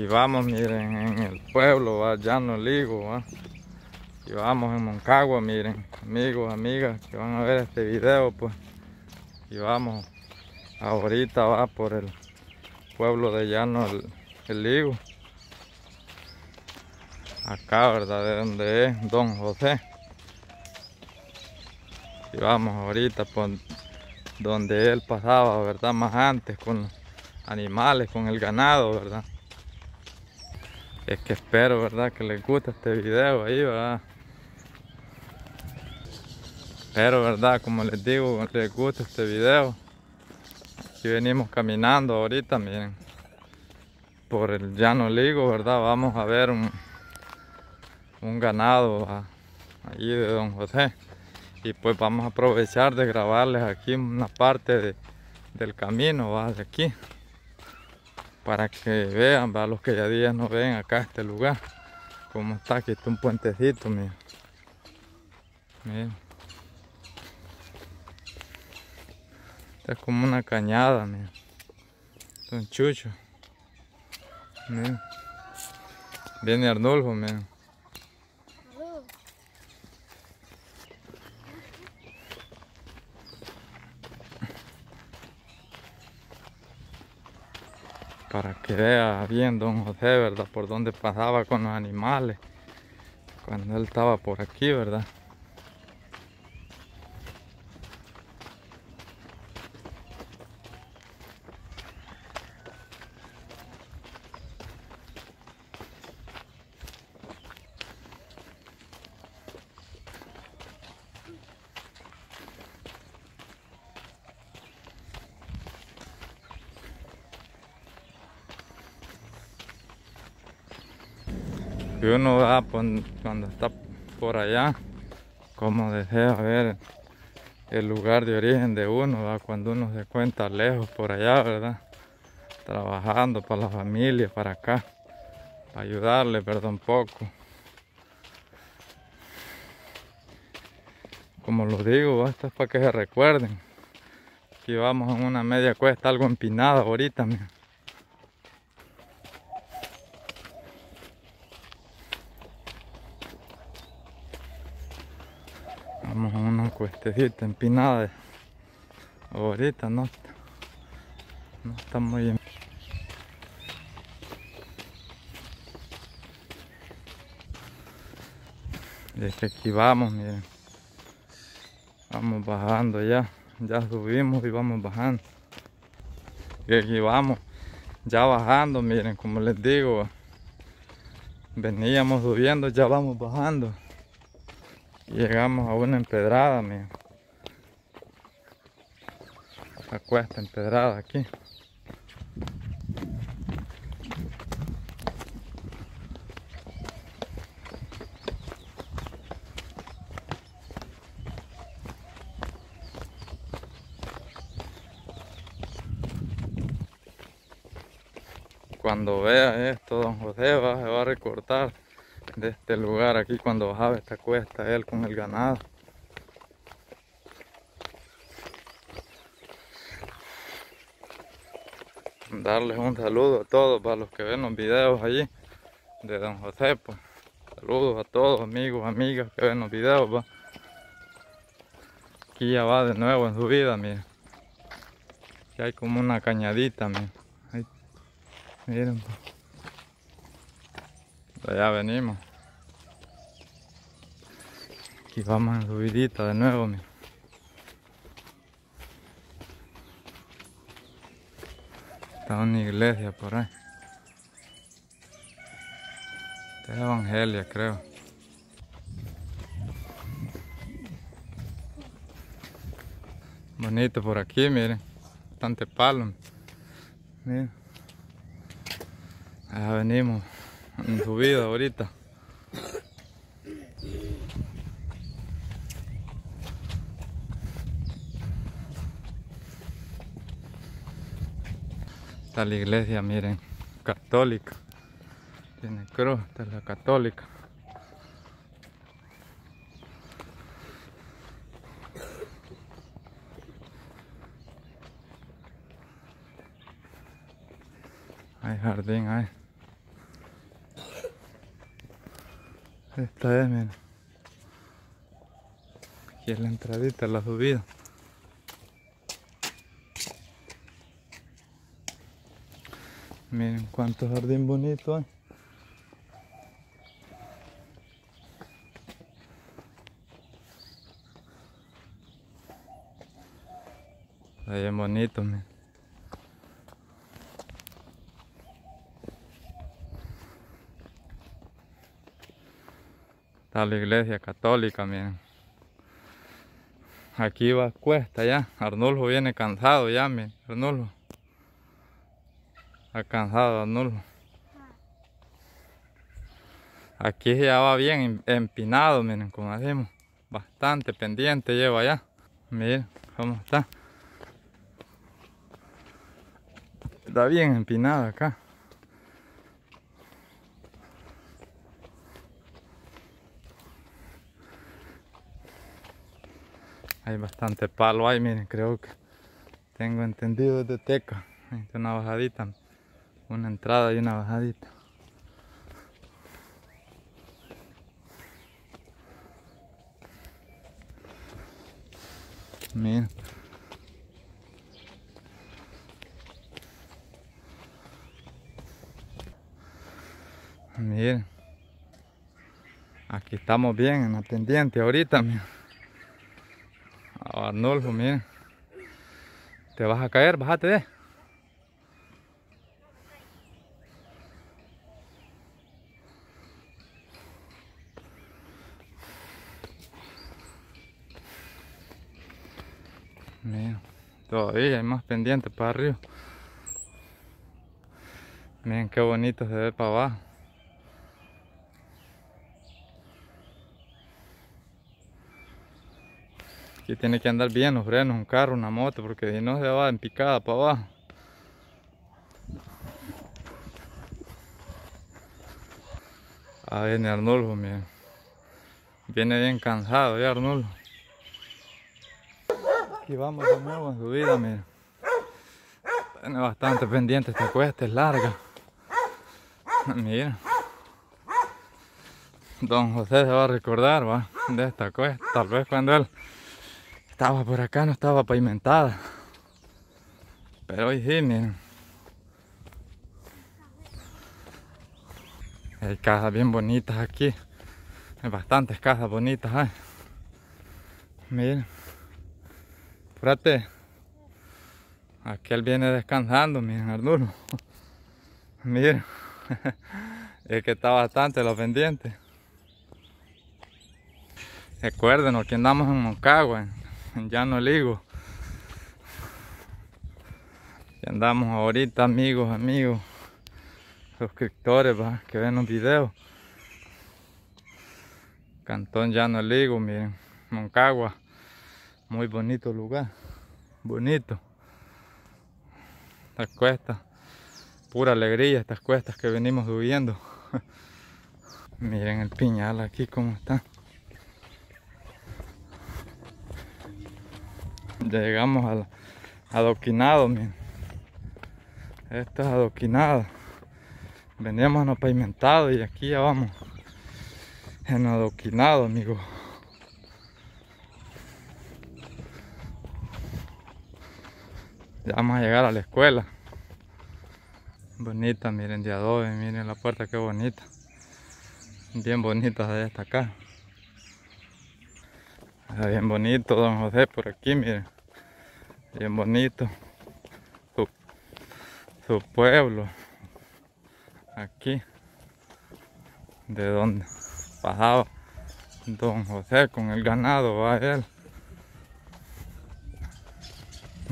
Aquí vamos, miren, en el pueblo, va, Llano Ligo, va. Aquí vamos en Moncagua, miren, amigos, amigas que van a ver este video, pues. Y vamos, ahorita va por el pueblo de Llano el, el Ligo. Acá, ¿verdad? De donde es Don José. Y vamos ahorita por donde él pasaba, ¿verdad? Más antes con animales, con el ganado, ¿verdad? Es que espero, ¿verdad? Que les guste este video ahí, ¿verdad? Espero, ¿verdad? Como les digo, les guste este video. Aquí venimos caminando ahorita, miren. Por el llano ligo, ¿verdad? Vamos a ver un, un ganado ¿verdad? allí de Don José. Y pues vamos a aprovechar de grabarles aquí una parte de, del camino, ¿va? De aquí para que vean, va los que ya días no ven acá este lugar como está, aquí está un puentecito miren, miren. Esta es como una cañada miren. Este un chucho miren. viene Arnulfo miren. Para que vea bien don José, ¿verdad? Por dónde pasaba con los animales cuando él estaba por aquí, ¿verdad? Y uno va cuando está por allá, como desea ver el lugar de origen de uno, cuando uno se cuenta lejos por allá, ¿verdad? Trabajando para la familia, para acá, para ayudarle, perdón, poco. Como lo digo, esto es para que se recuerden. Aquí vamos en una media cuesta, algo empinada ahorita, mira. Vamos a una cuestecita empinada. Ahorita no, no está muy bien. Desde aquí vamos, miren. Vamos bajando ya. Ya subimos y vamos bajando. Y aquí vamos. Ya bajando, miren, como les digo. Veníamos subiendo, ya vamos bajando. Llegamos a una empedrada, miren. La cuesta empedrada aquí. Cuando vea esto, don José va, se va a recortar de este lugar aquí cuando bajaba esta cuesta él con el ganado. Darles un saludo a todos para los que ven los videos allí de don José. Pues. Saludos a todos amigos, amigas que ven los videos. Va. Aquí ya va de nuevo en su vida, miren. Aquí hay como una cañadita, miren. Ahí, miren. Pues. Allá venimos. Aquí vamos en subidita de nuevo, miren. Está una iglesia por ahí. Esta es Evangelia, creo. Bonito por aquí, miren. Bastante palo. Miren. Allá venimos en subida ahorita. la iglesia, miren, católica. Tiene cruz, esta es la católica. Hay jardín, hay. Esta es, miren. Aquí es la entradita, la subida. Miren cuánto jardín bonito hay. Está bien bonito, miren. Está la iglesia católica, miren. Aquí va cuesta ya. Arnulfo viene cansado ya, miren. Arnulfo. Está cansado Arnulfo. Aquí ya va bien em- empinado, miren, como decimos. Bastante pendiente lleva ya. Miren cómo está. Está bien empinado acá. Hay bastante palo ahí, miren, creo que tengo entendido de teca. Está una bajadita, una entrada y una bajadita. Miren. Miren. Aquí estamos bien en la pendiente ahorita, miren. Arnulfo, miren. Te vas a caer, bájate de. Miren, todavía hay más pendientes para arriba. Miren qué bonito se ve para abajo. Aquí tiene que andar bien los frenos, un carro, una moto, porque si no se va en picada para abajo. Ahí viene Arnulfo, miren. Viene bien cansado ya Arnulfo. Aquí vamos de nuevo en subida, miren. Tiene bastante pendiente esta cuesta, es larga. Miren. Don José se va a recordar, va, de esta cuesta. Tal vez cuando él estaba por acá no estaba pavimentada. Pero hoy sí, miren. Hay casas bien bonitas aquí. Hay bastantes casas bonitas. Hay. Miren. Fíjate. Aquel viene descansando, miren, Arnulfo. Miren. Es que está bastante los pendientes. Recuerden que andamos en Moncagua, en, Llano Ligo. Y andamos ahorita, amigos, amigos, suscriptores ¿va? que ven los videos. Cantón Llano Ligo, miren, Moncagua. Muy bonito lugar, bonito. Estas cuestas, pura alegría, estas cuestas que venimos subiendo. miren el piñal aquí como está. Llegamos al adoquinado, miren. Esto es adoquinado. Veníamos en lo pavimentado y aquí ya vamos en adoquinado, amigos. Ya vamos a llegar a la escuela. Bonita, miren, de adobe, miren la puerta qué bonita. Bien bonita de esta acá. Está bien bonito don José por aquí, miren. Bien bonito. Su, su pueblo. Aquí. De donde pasaba don José con el ganado, va él.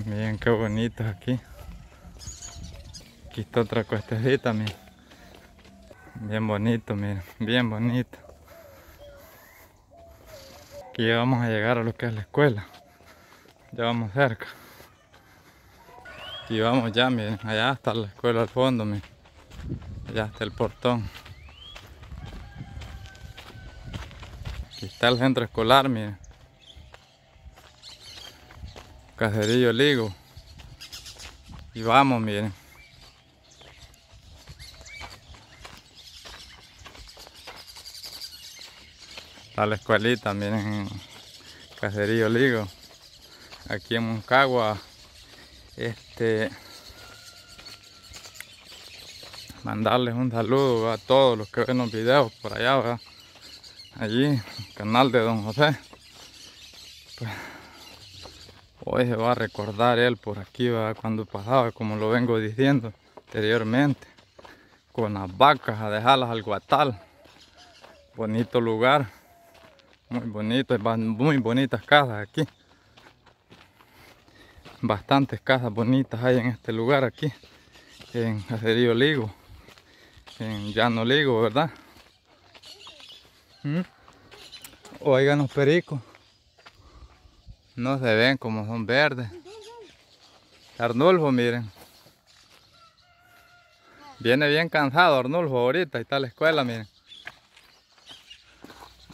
Miren qué bonito aquí. Aquí está otra cuestecita, miren. Bien bonito, miren. Bien bonito. Aquí vamos a llegar a lo que es la escuela. Ya vamos cerca. Y vamos ya, miren. Allá está la escuela al fondo, miren. Allá está el portón. Aquí está el centro escolar, miren. Caserillo Ligo. Y vamos, miren. Está la escuelita, miren, en Caserío Ligo. Aquí en Moncagua. Este mandarles un saludo a todos los que ven los videos por allá, ¿verdad? allí, canal de Don José. Pues, hoy se va a recordar él por aquí, cuando pasaba, como lo vengo diciendo anteriormente, con las vacas a dejarlas al guatal. Bonito lugar, muy bonito, muy bonitas casas aquí. Bastantes casas bonitas hay en este lugar aquí, en Caserío Ligo en llano ligo, ¿verdad? ¿Mm? Oigan los pericos. No se ven como son verdes. Arnulfo, miren. Viene bien cansado Arnulfo ahorita. Ahí está la escuela, miren.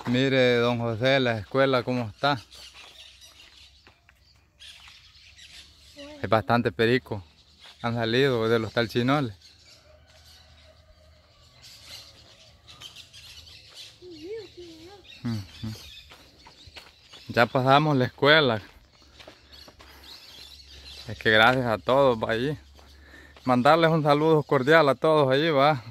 Mire, don José, la escuela cómo está. Hay bastante perico. Han salido de los talchinoles. Ya pasamos la escuela. Es que gracias a todos va allí. Mandarles un saludo cordial a todos allí, va.